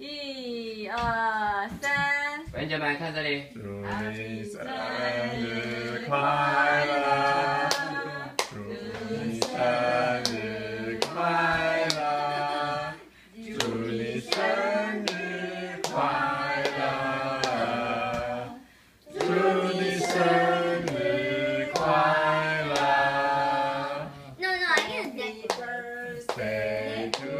一二三，文姐们，看这里。祝你生日快乐，祝你生日快乐，祝你生日快乐，祝你生日快乐。No no，I can't do.